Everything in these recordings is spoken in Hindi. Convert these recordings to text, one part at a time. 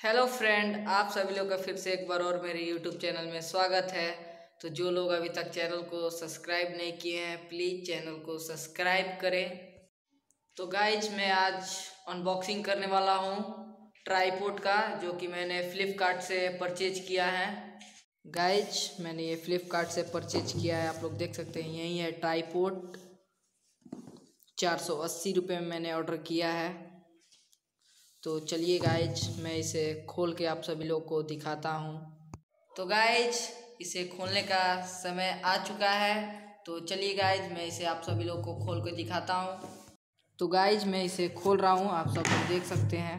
हेलो फ्रेंड आप सभी लोग का फिर से एक बार और मेरे यूट्यूब चैनल में स्वागत है। तो जो लोग अभी तक चैनल को सब्सक्राइब नहीं किए हैं प्लीज़ चैनल को सब्सक्राइब करें। तो गाइज़ मैं आज अनबॉक्सिंग करने वाला हूँ ट्राईपोर्ट का, जो कि मैंने फ्लिपकार्ट से परचेज किया है। गाइज़ मैंने ये फ्लिपकार्ट से परचेज किया है, आप लोग देख सकते हैं, यही है ट्राईपोर्ट चार सौ अस्सी रुपये में मैंने ऑर्डर किया है। तो चलिए गाइज़ मैं इसे खोल के आप सभी लोग को दिखाता हूँ। तो गाइज़ इसे खोलने का समय आ चुका है। तो चलिए गाइज़ मैं इसे आप सभी लोग को खोल के दिखाता हूँ। तो गाइज़ मैं इसे खोल रहा हूँ, आप सब लोग देख सकते हैं।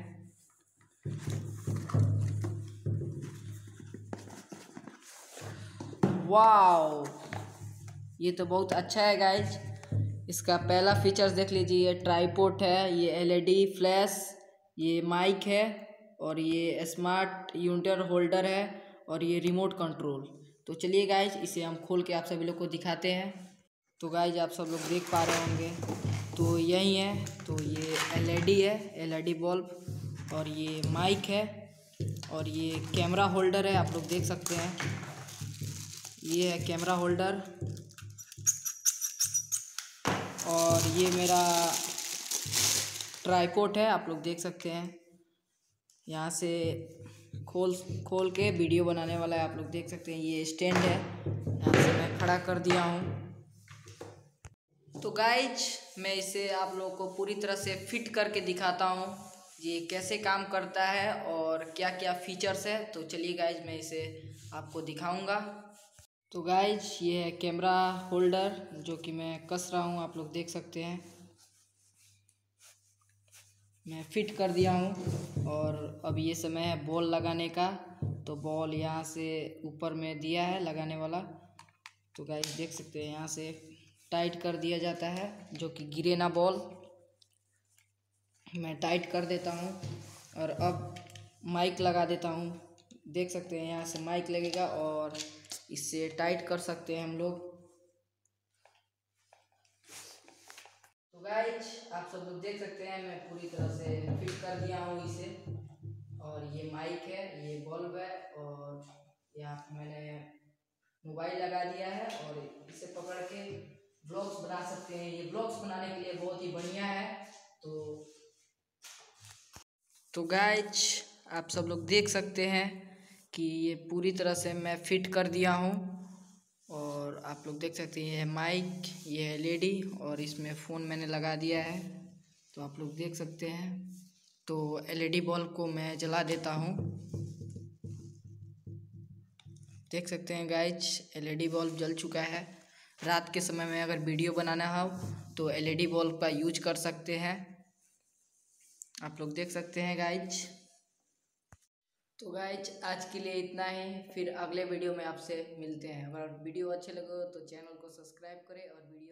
वाओ ये तो बहुत अच्छा है गाइज़ इसका पहला फीचर्स देख लीजिए, ये ट्राईपोर्ट है, ये एलईडी फ्लैश ये माइक है और ये स्मार्ट यूनिटर होल्डर है और ये रिमोट कंट्रोल तो चलिए गाइज़ इसे हम खोल के आप सभी लोग को दिखाते हैं। तो गाइज़ आप सब लोग देख पा रहे होंगे। तो यही है। तो ये एलईडी है। एलईडी बल्ब और ये माइक है। और ये कैमरा होल्डर है, आप लोग देख सकते हैं। ये है कैमरा होल्डर और ये मेरा ट्राईपोर्ट है, आप लोग देख सकते हैं। यहाँ से खोल खोल के वीडियो बनाने वाला है, आप लोग देख सकते हैं, ये स्टैंड है। यहाँ से मैं खड़ा कर दिया हूँ। तो गाइज़ मैं इसे आप लोगों को पूरी तरह से फिट करके दिखाता हूँ, ये कैसे काम करता है और क्या क्या फीचर्स है। तो चलिए गाइज़ मैं इसे आपको दिखाऊँगा। तो गाइज़ ये है कैमरा होल्डर जो कि मैं कस रहा हूँ, आप लोग देख सकते हैं। मैं फिट कर दिया हूँ और अब ये समय है बॉल लगाने का। तो बॉल यहाँ से ऊपर में दिया है लगाने वाला। तो गाइस देख सकते हैं यहाँ से टाइट कर दिया जाता है, जो कि गिरे ना बॉल मैं टाइट कर देता हूँ और अब माइक लगा देता हूँ। देख सकते हैं यहाँ से माइक लगेगा और इससे टाइट कर सकते हैं हम लोग। गाइज़ आप सब लोग देख सकते हैं, मैं पूरी तरह से फिट कर दिया हूँ इसे। और ये माइक है, ये बल्ब है, और यहाँ मैंने मोबाइल लगा दिया है, और इसे पकड़ के ब्लॉग्स बना सकते हैं। ये ब्लॉग्स बनाने के लिए बहुत ही बढ़िया है तो तो गाइज़ आप सब लोग देख सकते हैं कि ये पूरी तरह से मैं फिट कर दिया हूँ। और आप लोग देख सकते हैं ये माइक ये है लेडी और इसमें फ़ोन मैंने लगा दिया है तो आप लोग देख सकते हैं। तो एलईडी बल्ब को मैं जला देता हूँ। देख सकते हैं गाइज़ एलईडी बल्ब जल चुका है। रात के समय में अगर वीडियो बनाना हो तो एलईडी बल्ब का यूज़ कर सकते हैं। आप लोग देख सकते हैं गाइज़ तो गाइज़ आज के लिए इतना ही। फिर अगले वीडियो में आपसे मिलते हैं। अगर वीडियो अच्छे लगे तो चैनल को सब्सक्राइब करें और वीडियो